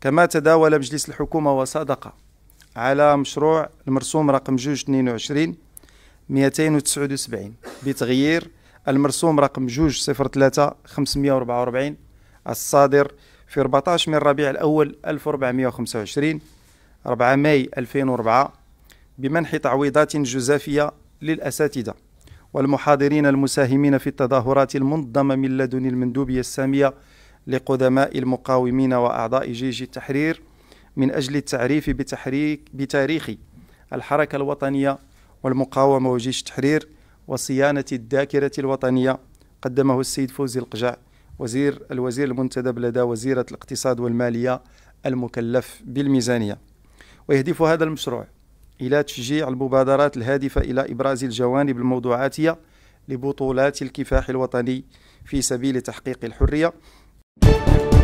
كما تداول مجلس الحكومة وصادق على مشروع المرسوم رقم جوج 22 279 بتغيير المرسوم رقم جوج صفر ثلاثة 544 الصادر في 14 من ربيع الأول 1425 4 ماي 2004 بمنح تعويضات جزافية للأساتذة والمحاضرين المساهمين في التظاهرات المنظمة من لدن المندوبية السامية لقدماء المقاومين وأعضاء جيش التحرير من أجل التعريف بتحريك بتاريخ الحركة الوطنية والمقاومة وجيش التحرير وصيانة الذاكرة الوطنية قدمه السيد فوزي القجع وزير الوزير المنتدب لدى وزيرة الاقتصاد والمالية المكلف بالميزانية. ويهدف هذا المشروع إلى تشجيع المبادرات الهادفة إلى إبراز الجوانب الموضوعاتية لبطولات الكفاح الوطني في سبيل تحقيق الحرية Thank you.